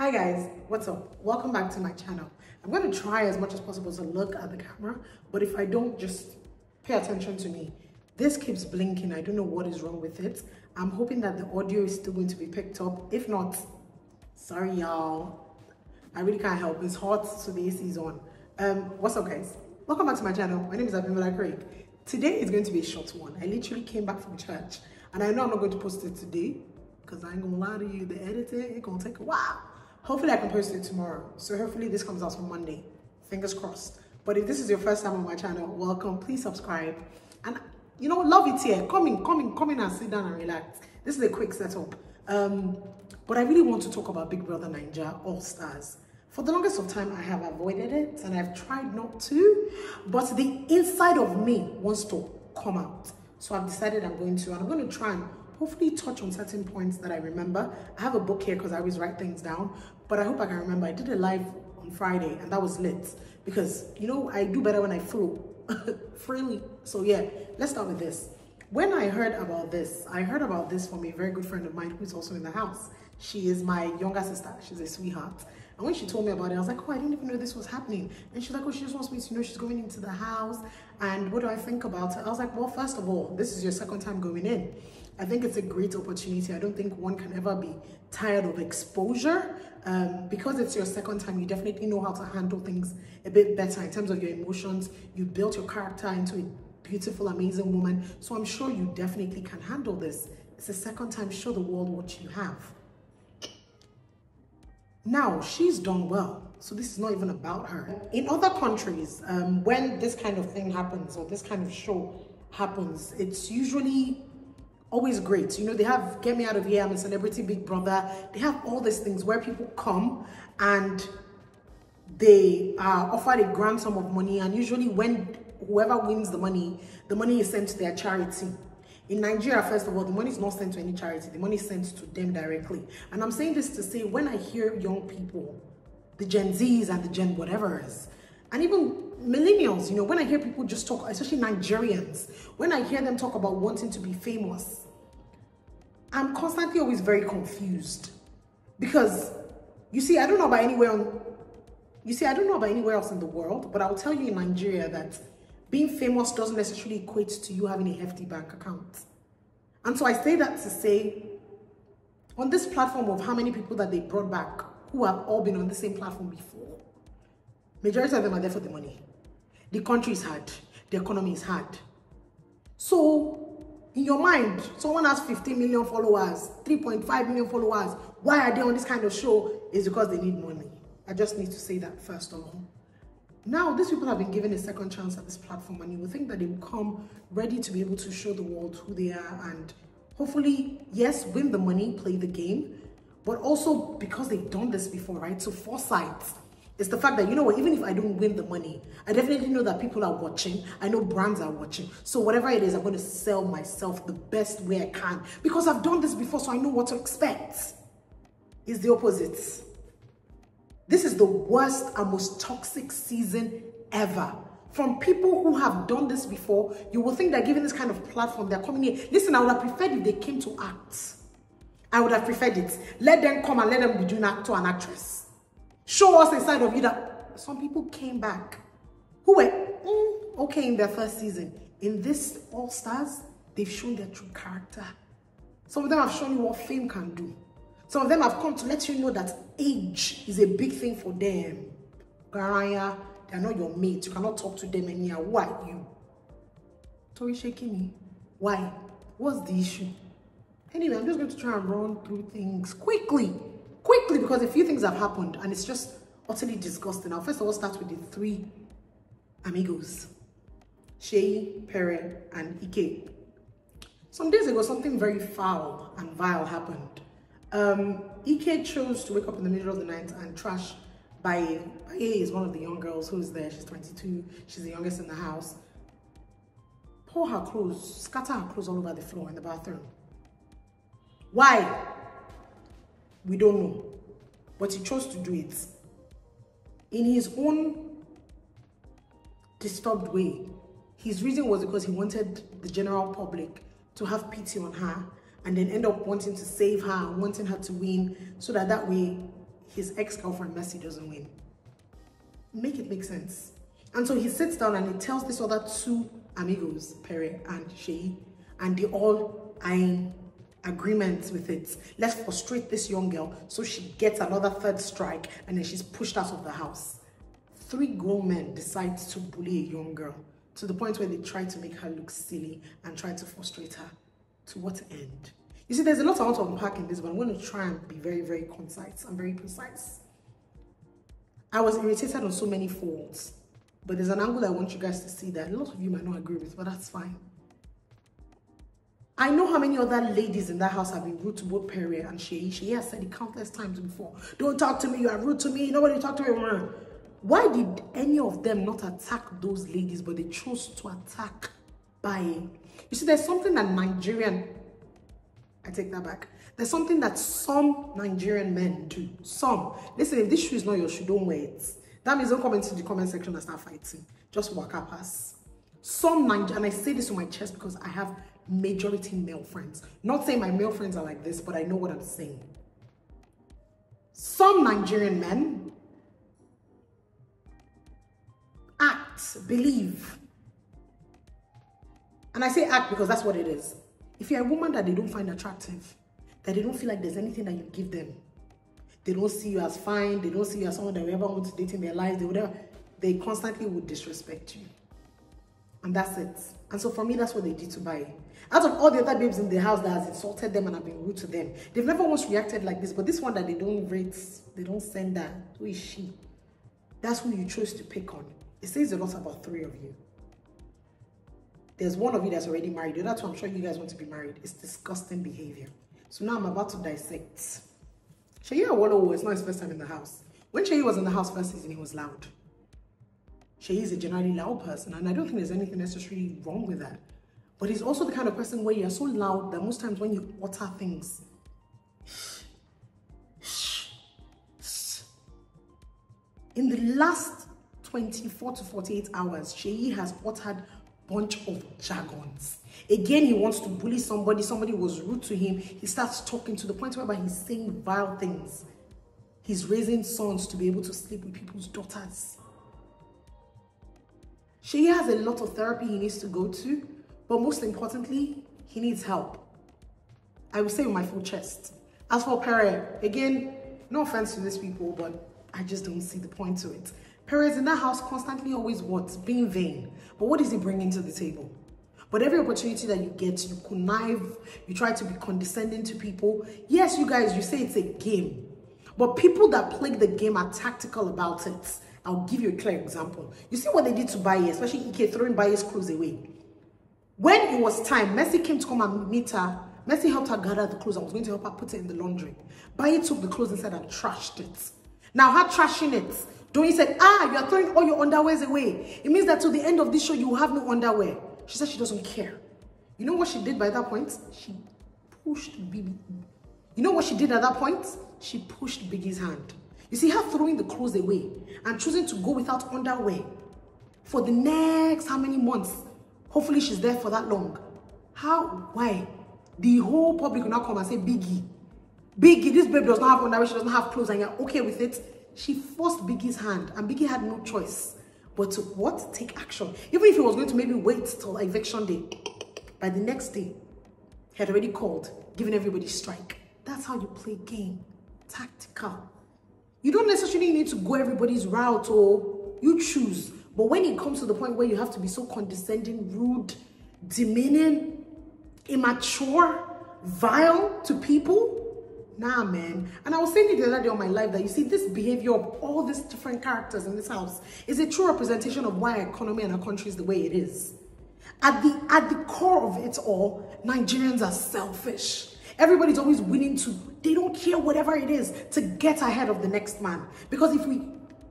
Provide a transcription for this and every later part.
Hi guys, what's up? Welcome back to my channel. I'm going to try as much as possible to look at the camera, but if I don't, just pay attention to me. This keeps blinking. I don't know what is wrong with it. I'm hoping that the audio is still going to be picked up. If not, sorry y'all. I really can't help. It's hot, so the AC is on. Um, what's up guys? Welcome back to my channel. My name is Abimbola Craig. Today is going to be a short one. I literally came back from church and I know I'm not going to post it today because I ain't gonna lie to you, the editing, it's gonna take a while. Hopefully I can post it tomorrow. So hopefully this comes out on Monday. Fingers crossed. But if this is your first time on my channel, welcome. Please subscribe. And you know, love it here. Come in, come in, come in and sit down and relax. This is a quick setup. Um, but I really want to talk about Big Brother Naija All Stars. For the longest of time, I have avoided it and I've tried not to, but the inside of me wants to come out. So I've decided I'm going to, and I'm going to try and hopefully touch on certain points that I remember. I have a book here because I always write things down, but I hope I can remember. I did a live on Friday and that was lit because, you know, I do better when I flow freely. So yeah, let's start with this. When I heard about this, I heard about this from a very good friend of mine who's also in the house. She is my younger sister. She's a sweetheart. And when she told me about it, I was like, oh, I didn't even know this was happening. And she's like, oh, she just wants me to know she's going into the house. And what do I think about it? I was like, well, first of all, this is your second time going in. I think it's a great opportunity. I don't think one can ever be tired of exposure. Um, because it's your second time, you definitely know how to handle things a bit better in terms of your emotions. You built your character into a beautiful, amazing woman. So I'm sure you definitely can handle this. It's the second time, show the world what you have. Now, she's done well. So this is not even about her. In other countries, um, when this kind of thing happens or this kind of show happens, it's usually always great. You know, they have Get Me Out of Here, I'm a Celebrity Big Brother. They have all these things where people come and they are offered a grand sum of money. And usually when whoever wins the money, the money is sent to their charity. In Nigeria, first of all, the money is not sent to any charity. The money is sent to them directly. And I'm saying this to say, when I hear young people, the Gen Zs and the Gen whatevers, and even millennials, you know, when I hear people just talk, especially Nigerians, when I hear them talk about wanting to be famous, I'm constantly always very confused. Because, you see, I don't know about anywhere on, you see, I don't know about anywhere else in the world, but I'll tell you in Nigeria that being famous doesn't necessarily equate to you having a hefty bank account. And so I say that to say, on this platform of how many people that they brought back who have all been on the same platform before, majority of them are there for the money. The country is hard. The economy is hard. So, in your mind, someone has 15 million followers, 3.5 million followers. Why are they on this kind of show? Is because they need money. I just need to say that first of all. Now, these people have been given a second chance at this platform, and you would think that they will come ready to be able to show the world who they are and hopefully, yes, win the money, play the game, but also because they've done this before, right? So, foresight is the fact that, you know what, even if I don't win the money, I definitely know that people are watching. I know brands are watching. So, whatever it is, I'm going to sell myself the best way I can because I've done this before, so I know what to expect. It's the opposite. This is the worst and most toxic season ever. From people who have done this before, you will think that given this kind of platform, they're coming here. Listen, I would have preferred if they came to act. I would have preferred it. Let them come and let them be doing actor and actress. Show us a side of you that some people came back who were mm, okay in their first season. In this All Stars, they've shown their true character. Some of them have shown you what fame can do. Some of them have come to let you know that age is a big thing for them. Garaya, they are not your mates. You cannot talk to them anyhow. Who are you? Tori shaking me. Why? What's the issue? Anyway, I'm just going to try and run through things quickly. Quickly, because a few things have happened and it's just utterly disgusting. I'll first of all start with the three amigos. Seyi, Pere, and Ike. Some days ago, something very foul and vile happened. Um, Ike chose to wake up in the middle of the night and trash Baye. Baye is one of the young girls who's there. She's 22. She's the youngest in the house. Pour her clothes, scatter her clothes all over the floor in the bathroom. Why? We don't know. But he chose to do it. In his own disturbed way. His reason was because he wanted the general public to have pity on her and then end up wanting to save her wanting her to win so that that way his ex-girlfriend Mercy doesn't win. Make it make sense. And so he sits down and he tells this other two amigos, Pere and Seyi, and they all are in agreement with it. Let's frustrate this young girl so she gets another third strike and then she's pushed out of the house. Three grown men decide to bully a young girl to the point where they try to make her look silly and try to frustrate her. To what end? You see, there's a lot I want to unpack in this, but I'm going to try and be very, very concise and very precise. I was irritated on so many folds, but there's an angle I want you guys to see that a lot of you might not agree with, but that's fine. I know how many other ladies in that house have been rude to both Pere and Seyi. Seyi has said it countless times before. Don't talk to me, you are rude to me, nobody talk to me. Why did any of them not attack those ladies, but they chose to attack Baye? You see, there's something that Nigerian, I take that back. There's something that some Nigerian men do. Some. Listen, if this shoe is not your shoe, don't wear it. That means don't come into the comment section and start fighting. Just walk up pass. Some Nigerian, and I say this with my chest because I have majority male friends. Not saying my male friends are like this, but I know what I'm saying. Some Nigerian men act, believe. And I say act because that's what it is. If you're a woman that they don't find attractive, that they don't feel like there's anything that you give them, they don't see you as fine, they don't see you as someone that will ever want to date in their lives, they whatever, they constantly would disrespect you. And that's it. And so for me, that's what they did to Baye. Out of all the other babes in the house that has insulted them and have been rude to them, they've never once reacted like this. But this one that they don't rate, they don't send that. Who is she? That's who you chose to pick on. It says a lot about three of you. There's one of you that's already married. The other two, I'm sure you guys want to be married. It's disgusting behavior. So now I'm about to dissect. Seyi Awolowo is not his first time in the house. When Seyi was in the house first season, he was loud. Is a generally loud person, and I don't think there's anything necessarily wrong with that. But he's also the kind of person where you're so loud that most times when you utter things, in the last 24 to 48 hours, Seyi has uttered bunch of jargons. Again, he wants to bully somebody. Somebody was rude to him. He starts talking to the point where he's saying vile things. He's raising sons to be able to sleep with people's daughters. She has a lot of therapy he needs to go to, but most importantly, he needs help. I will say with my full chest. As for Pere, again, no offense to these people, but I just don't see the point to it. Pere is in that house constantly always what? Being vain. But what is he bringing to the table? But every opportunity that you get, you connive, you try to be condescending to people. Yes, you guys, you say it's a game. But people that play the game are tactical about it. I'll give you a clear example. You see what they did to Baye, especially Ike throwing Baye's clothes away. When it was time, Mercy came to come and meet her. Mercy helped her gather the clothes. I was going to help her put it in the laundry. Baye took the clothes inside and trashed it. Now, her trashing it, Doyin said, ah, you are throwing all your underwears away. It means that to the end of this show, you will have no underwear. She said she doesn't care. You know what she did by that point? She pushed Biggie. You know what she did at that point? She pushed Biggie's hand. You see her throwing the clothes away and choosing to go without underwear for the next how many months? Hopefully she's there for that long. How? Why? The whole public will now come and say, Biggie, Biggie, this babe does not have underwear, she doesn't have clothes, and you're okay with it. She forced Biggie's hand, and Biggie had no choice but to what? Take action. Even if he was going to maybe wait till eviction day, by the next day, he had already called, giving everybody strike. That's how you play game. Tactical. You don't necessarily need to go everybody's route or you choose. But when it comes to the point where you have to be so condescending, rude, demeaning, immature, vile to people, nah, man. And I was saying it the other day on my live that you see this behavior of all these different characters in this house is a true representation of why our economy and our country is the way it is. At the, at the core of it all, Nigerians are selfish. Everybody's always willing to, they don't care whatever it is to get ahead of the next man. Because if we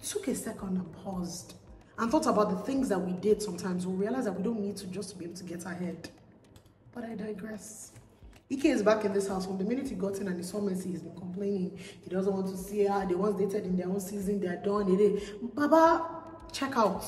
took a second and paused and thought about the things that we did sometimes, we'll realize that we don't need to just be able to get ahead. But I digress. Ike is back in this house. From the minute he got in and he saw Mercy, he's been complaining. He doesn't want to see her. They once dated in their own season. They're done. They did. Baba, check out.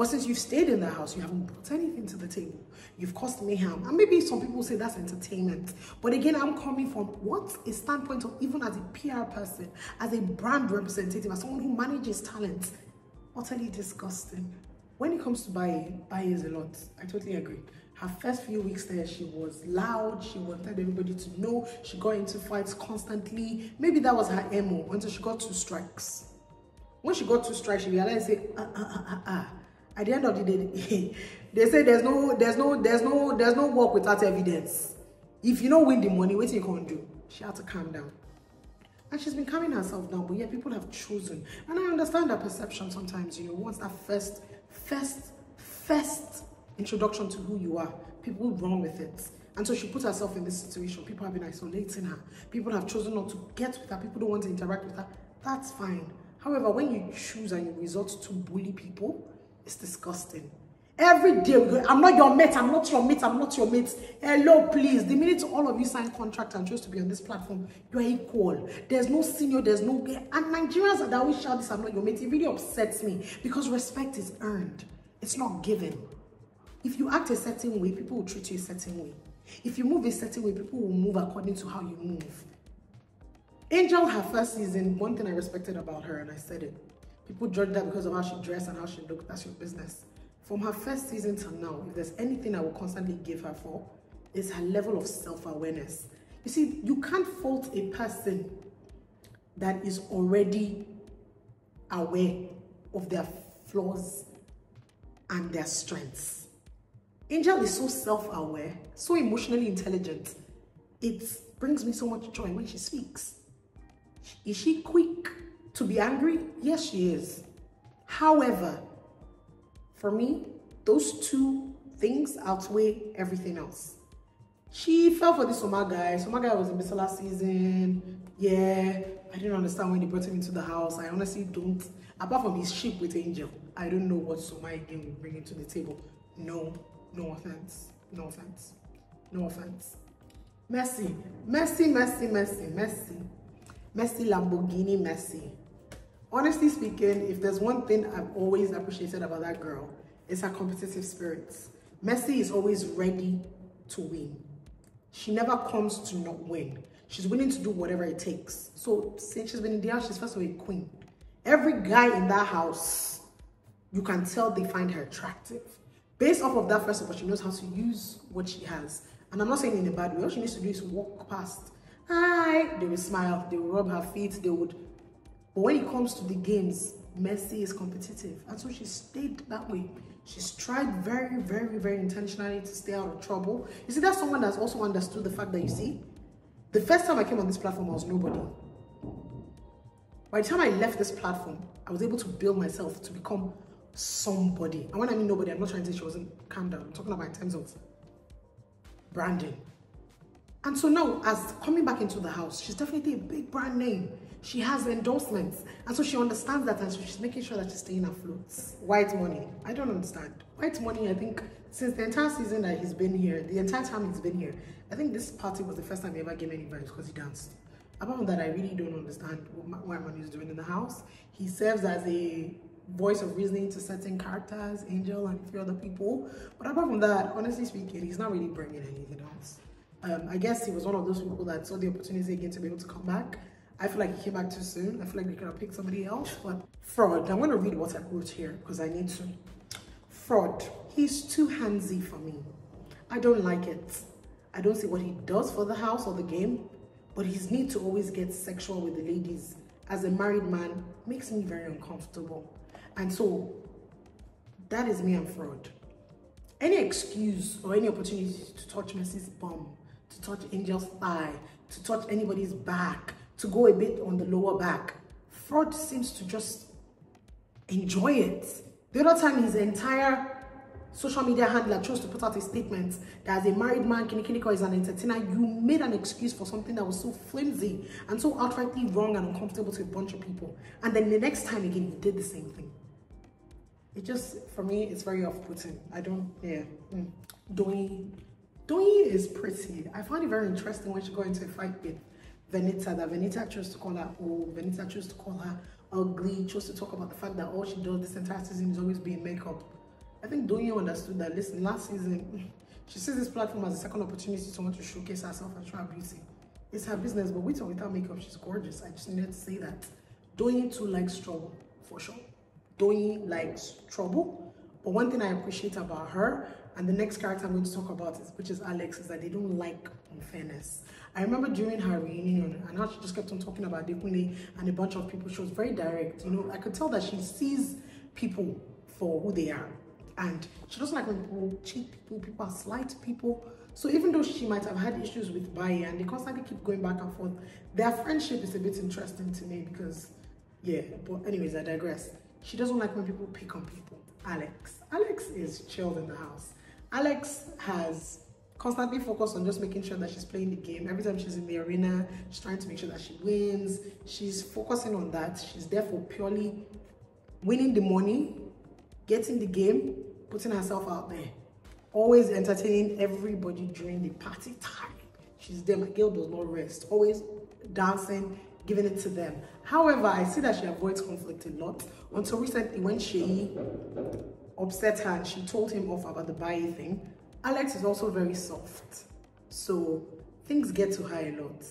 But since you've stayed in the house, you haven't brought anything to the table. You've caused mayhem. And maybe some people say that's entertainment. But again, I'm coming from what a standpoint of even as a PR person, as a brand representative, as someone who manages talent, utterly disgusting. When it comes to Baye, Baye is a lot. I totally agree. Her first few weeks there, she was loud. She wanted everybody to know. She got into fights constantly. Maybe that was her MO until she got two strikes. When she got two strikes, she realized, ah, ah, ah, ah, ah. At the end of the day, they say there's no, there's no, there's no, there's no work without evidence. If you don't win the money, what you can do? She had to calm down. And she's been calming herself down, but yeah, people have chosen. And I understand that perception sometimes, you know, once that first, first, first introduction to who you are, people run with it. And so she put herself in this situation. People have been isolating her. People have chosen not to get with her. People don't want to interact with her. That's fine. However, when you choose and you resort to bully people, it's disgusting. Every day, I'm not your mate, I'm not your mate, I'm not your mate. Hello, please. The minute all of you sign contract and choose to be on this platform, you are equal. There's no senior, there's no... And Nigerians that always shout this, I'm not your mate, it really upsets me because respect is earned. It's not given. If you act a certain way, people will treat you a certain way. If you move a certain way, people will move according to how you move. Angel, her first season, one thing I respected about her, and I said it, people judge her because of how she dressed and how she looked. That's your business. From her first season to now, if there's anything I will constantly give her for, is her level of self-awareness. You see, you can't fault a person that is already aware of their flaws and their strengths. Angel is so self-aware, so emotionally intelligent. It brings me so much joy when she speaks. Is she quick to be angry? Yes, she is. However, for me, those two things outweigh everything else. She fell for this Soma guy. Soma guy was in last season. Yeah, I didn't understand when they brought him into the house. I honestly don't. Apart from his ship with Angel, I don't know what Soma again will bring into the table. No, no offense. No offense. No offense. Mercy. Mercy, Mercy, Mercy, Mercy. Mercy Lamborghini Mercy. Honestly speaking, if there's one thing I've always appreciated about that girl, it's her competitive spirits. Mercy is always ready to win. She never comes to not win. She's willing to do whatever it takes. So since she's been in the house, she's first of all a queen. Every guy in that house, you can tell they find her attractive. Based off of that, first of all, she knows how to use what she has. And I'm not saying in a bad way. All she needs to do is walk past hi, they will smile, they will rub her feet, they would. But when it comes to the games, Mercy is competitive. And so she stayed that way. She's tried very, very, very intentionally to stay out of trouble. You see, that's someone that's also understood the fact that you see, the first time I came on this platform, I was nobody. By the time I left this platform, I was able to build myself to become somebody. And when I mean nobody, I'm not trying to say she wasn't calm down. I'm talking about in terms of branding. And so now, as coming back into the house, she's definitely a big brand name. She has endorsements. And so she understands that and so she's making sure that she's staying afloat. Whitemoney. I don't understand. Whitemoney, I think, since the entire season that he's been here, the entire time he's been here, I think this party was the first time he ever gave any vibes because he danced. Apart from that, I really don't understand what Whitemoney is doing in the house. He serves as a voice of reasoning to certain characters, Angel and a few other people. But apart from that, honestly speaking, he's not really bringing anything else. Um, I guess he was one of those people that saw the opportunity again to be able to come back. I feel like he came back too soon. I feel like they could have picked somebody else, but Frodd. I'm going to read what I wrote here because I need to. Frodd. He's too handsy for me. I don't like it. I don't see what he does for the house or the game, but his need to always get sexual with the ladies as a married man makes me very uncomfortable. And so that is me and Frodd. Any excuse or any opportunity to touch Mercy's bum to touch Angel's thigh, to touch anybody's back, to go a bit on the lower back. Frodd seems to just enjoy it. The other time, his entire social media handler chose to put out a statement that as a married man, Kinikiniko is an entertainer, you made an excuse for something that was so flimsy and so outrightly wrong and uncomfortable to a bunch of people. And then the next time again, he did the same thing. It just, for me, it's very off-putting. I don't, yeah. Mm. Doing Doyin is pretty. I find it very interesting when she got into a fight with Venita, that Venita chose to call her old, Venita chose to call her ugly, chose to talk about the fact that all she does this entire season is always being makeup. I think Doyin understood that. Listen, last season, she sees this platform as a second opportunity to want to showcase herself and show her beauty. It's her business, but with or without makeup, she's gorgeous. I just needed to say that. Doyin too likes trouble, for sure. Doyin likes trouble. But one thing I appreciate about her, and the next character I'm going to talk about, is, which is Alex, is that they don't like unfairness. I remember during her reunion, and how she just kept on talking about Dekunle and a bunch of people, she was very direct. You know, I could tell that she sees people for who they are. And she doesn't like when people cheat people, people are slight people. So even though she might have had issues with Baye and they constantly keep going back and forth, their friendship is a bit interesting to me because, yeah, but anyways, I digress. She doesn't like when people pick on people. Alex. Alex is chilled in the house. Alex has constantly focused on just making sure that she's playing the game. Every time she's in the arena, she's trying to make sure that she wins. She's focusing on that. She's there for purely winning the money, getting the game, putting herself out there. Always entertaining everybody during the party time. She's there. My girl does not rest. Always dancing, giving it to them. However, I see that she avoids conflict a lot. Until recently, when she upset her and she told him off about the Baye thing, Alex is also very soft. So things get to her a lot.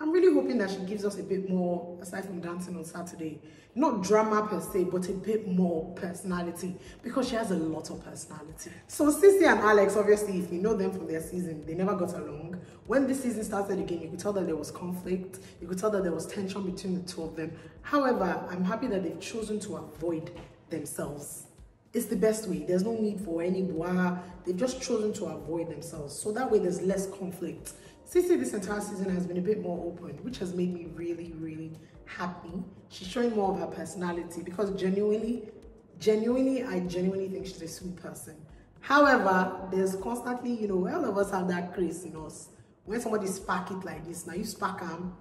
I'm really hoping that she gives us a bit more, aside from dancing on Saturday, not drama per se, but a bit more personality because she has a lot of personality. So CeeC and Alex, obviously, if you know them from their season, they never got along. When this season started again, you could tell that there was conflict. You could tell that there was tension between the two of them. However, I'm happy that they've chosen to avoid themselves. It's the best way. There's no need for any boah. They've just chosen to avoid themselves. So that way there's less conflict. CeeC this entire season has been a bit more open, which has made me really, really happy. She's showing more of her personality because genuinely, genuinely, I genuinely think she's a sweet person. However, there's constantly, you know, all of us have that grace in us. When somebody spark it like this, now you spark them,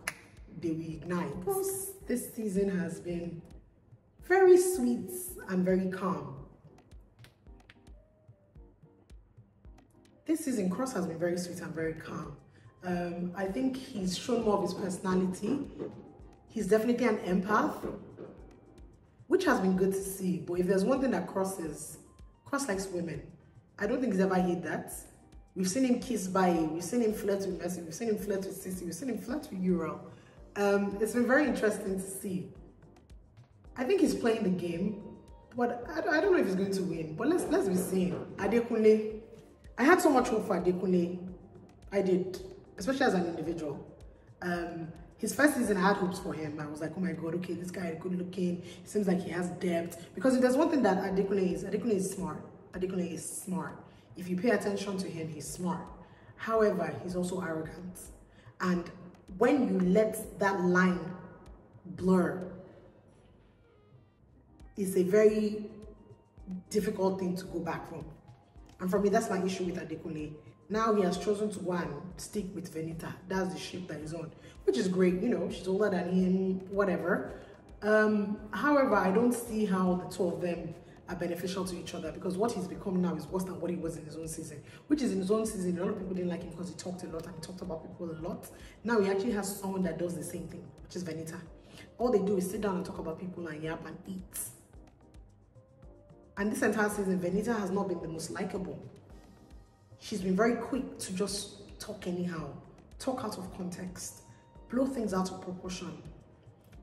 they will ignite. Plus, this season has been very sweet and very calm. This season, Cross has been very sweet and very calm. Um, I think he's shown more of his personality. He's definitely an empath, which has been good to see. But if there's one thing that Cross is, Cross likes women. I don't think he's ever hid that. We've seen him kiss Baye, we've seen him flirt with Mercy, we've seen him flirt with CeeC, we've seen him flirt with Uriel. Um, it's been very interesting to see. I think he's playing the game, but I, I don't know if he's going to win. But let's let's be seeing. Adekunle, I had so much hope for Adekunle. I did especially as an individual. Um, his first season, I had hopes for him. I was like, oh my God, okay, this guy is good looking. It seems like he has depth. Because if there's one thing that Adekunle is, Adekunle is smart. Adekunle is smart. If you pay attention to him, he's smart. However, he's also arrogant. And when you let that line blur, it's a very difficult thing to go back from. And for me, that's my issue with Adekunle. Now he has chosen to go and stick with Venita. That's the ship that he's on, which is great. You know, she's older than him, whatever. Um, however, I don't see how the two of them are beneficial to each other because what he's become now is worse than what he was in his own season. Which is in his own season, a lot of people didn't like him because he talked a lot and he talked about people a lot. Now he actually has someone that does the same thing, which is Venita. All they do is sit down and talk about people and yap and eat. And this entire season, Venita has not been the most likable she's been very quick to just talk anyhow, talk out of context, blow things out of proportion,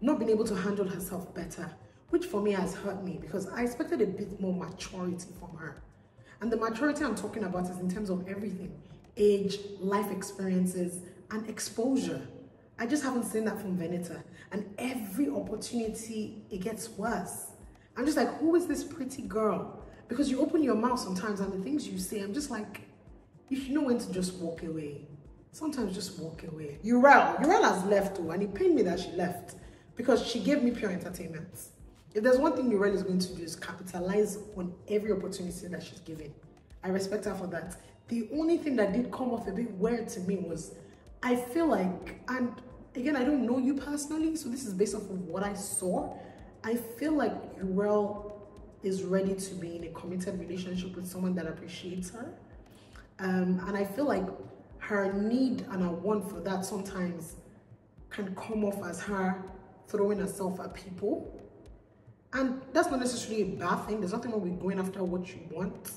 not being able to handle herself better, which for me has hurt me because I expected a bit more maturity from her. And the maturity I'm talking about is in terms of everything age, life experiences, and exposure. I just haven't seen that from Venita. And every opportunity, it gets worse. I'm just like, who is this pretty girl? Because you open your mouth sometimes and the things you say, I'm just like, you should know when to just walk away. Sometimes just walk away. Uriel, Uriel has left too, and it pained me that she left because she gave me pure entertainment. If there's one thing Uriel is going to do is capitalize on every opportunity that she's given. I respect her for that. The only thing that did come off a bit weird to me was I feel like, and again, I don't know you personally, so this is based off of what I saw. I feel like Uriel is ready to be in a committed relationship with someone that appreciates her um, and I feel like her need and her want for that sometimes can come off as her throwing herself at people. And that's not necessarily a bad thing. There's nothing wrong with going after what you want.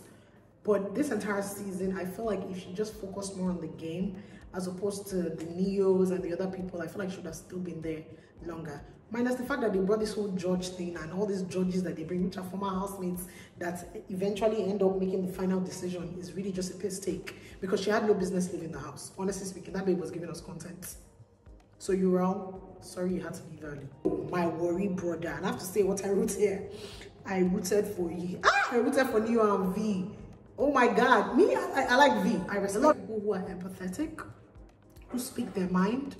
But this entire season, I feel like if she just focused more on the game as opposed to the Neos and the other people, I feel like she would have still been there longer. Minus the fact that they brought this whole judge thing and all these judges that they bring, which are former housemates, that eventually end up making the final decision is really just a piss take because she had no business leaving the house. Honestly speaking, that babe was giving us content. So you wrong. Sorry you had to leave early. My worry brother. And I have to say what I wrote here. I rooted for you. Ah, I rooted for Neo and V. Oh my God. Me, I, I like V. I respect people who are empathetic, who speak their mind,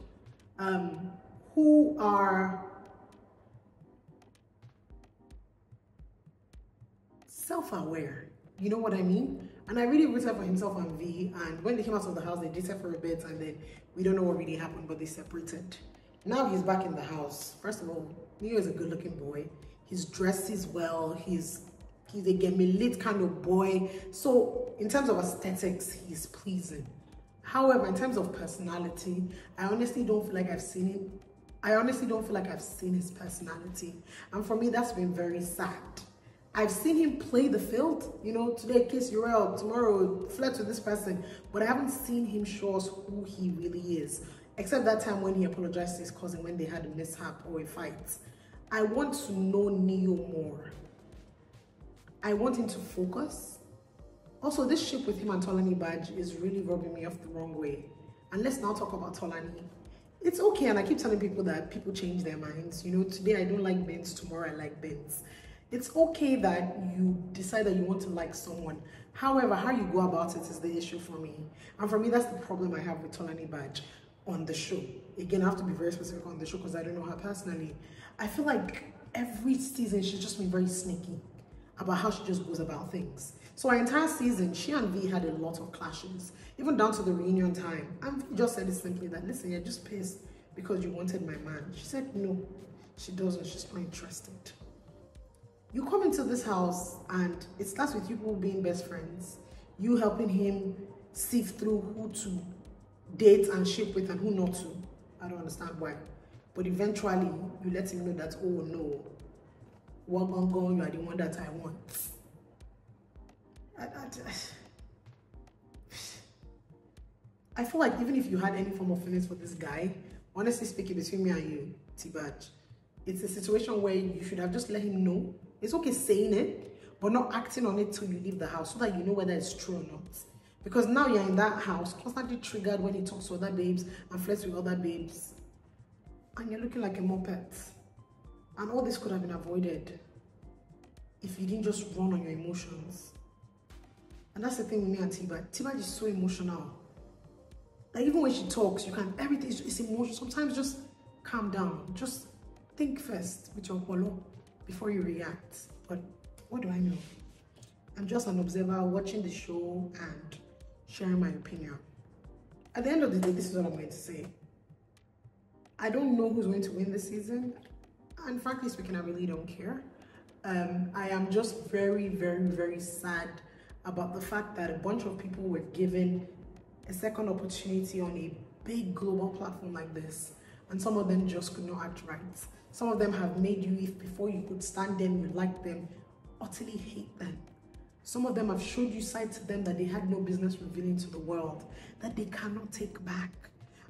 um, who are self-aware. You know what I mean? And I really rooted for himself and V. And when they came out of the house, they dated for a bit and then we don't know what really happened, but they separated. Now he's back in the house. First of all, Neo is a good looking boy. He's dresses well. He's he's a lit kind of boy. So in terms of aesthetics, he's pleasing. However, in terms of personality, I honestly don't feel like I've seen him. I honestly don't feel like I've seen his personality. And for me, that's been very sad. I've seen him play the field, you know, today kiss Uriel, tomorrow flirt with this person, but I haven't seen him show us who he really is. Except that time when he apologized to his cousin when they had a mishap or a fight. I want to know Neo more. I want him to focus. Also, this ship with him and Tolani Baj is really rubbing me off the wrong way. And let's now talk about Tolani. It's okay, and I keep telling people that people change their minds. You know, today I don't like Benz, tomorrow I like Benz it's okay that you decide that you want to like someone. However, how you go about it is the issue for me. And for me, that's the problem I have with Tolani Baj on the show. Again, I have to be very specific on the show because I don't know her personally. I feel like every season she's just been very sneaky about how she just goes about things. So our entire season, she and V had a lot of clashes, even down to the reunion time. And V just said it simply that, listen, you're just pissed because you wanted my man. She said no, she doesn't, she's not interested you come into this house and it starts with you being best friends, you helping him sift through who to date and ship with and who not to. I don't understand why. But eventually, you let him know that, oh no, Wagongon, you are the one that I want. I, I, I feel like even if you had any form of feelings for this guy, honestly speaking, between me and you, TBaj, it's a situation where you should have just let him know it's okay saying it, but not acting on it till you leave the house so that you know whether it's true or not. Because now you're in that house, constantly triggered when he talks to other babes and flirts with other babes. And you're looking like a moped. And all this could have been avoided if you didn't just run on your emotions. And that's the thing with me and Tiba. Tiba is so emotional. Like even when she talks, you can everything is, emotional. Sometimes just calm down. Just think first with your polo before you react. But what do I know? I'm just an observer watching the show and sharing my opinion. At the end of the day, this is what I'm going to say. I don't know who's going to win this season. And frankly speaking, I really don't care. Um, I am just very, very, very sad about the fact that a bunch of people were given a second opportunity on a big global platform like this. And some of them just could not act right. Some of them have made you, if before you could stand them, you like them, utterly hate them. Some of them have showed you sides to them that they had no business revealing to the world, that they cannot take back.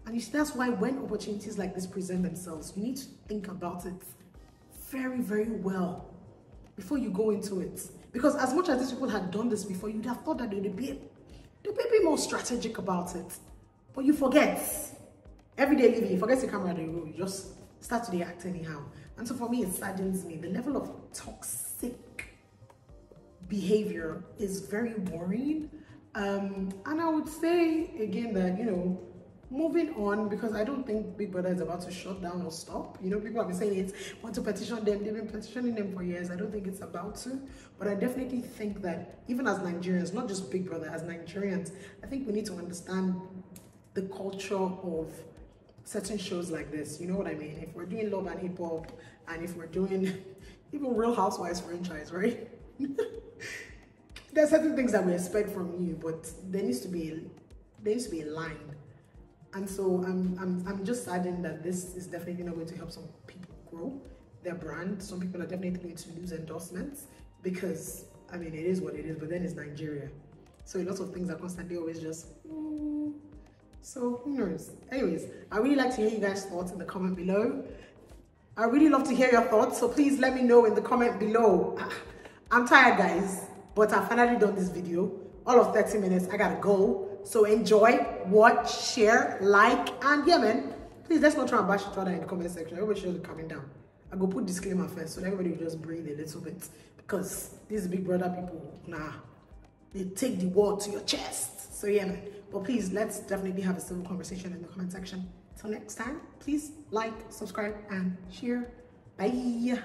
And that's why when opportunities like this present themselves, you need to think about it very, very well before you go into it. Because as much as these people had done this before, you'd have thought that they'd be, they'd be more strategic about it. But you forget. Every day living, you forget the camera, you just start to react anyhow. And so for me, it saddens me. The level of toxic behavior is very worrying. Um, and I would say again that, you know, moving on because I don't think Big Brother is about to shut down or stop. You know, people have been saying it's want to petition them. They've been petitioning them for years. I don't think it's about to. But I definitely think that even as Nigerians, not just Big Brother, as Nigerians, I think we need to understand the culture of certain shows like this. You know what I mean? If we're doing love and hip hop, and if we're doing even Real Housewives franchise, right? there are certain things that we expect from you, but there needs to be there needs to be a line. And so I'm I'm I'm just saddened that this is definitely not going to help some people grow. their brand. Some people are definitely going to lose endorsements because I mean it is what it is, but then it's Nigeria. So a lot of things are constantly always just mm. so who knows? Anyways, I really like to hear you guys' thoughts in the comment below. I really love to hear your thoughts, so please let me know in the comment below. I'm tired guys, but I've finally done this video. All of 30 minutes, I gotta go. So enjoy, watch, share, like, and yeah man, please let's not try and bash each other in the comment section. Everybody should be coming down. I go put disclaimer first so everybody will just breathe a little bit because these big brother people, nah, they take the world to your chest. So yeah, man. But please, let's definitely have a civil conversation in the comment section. Till next time, please like, subscribe, and share. Bye.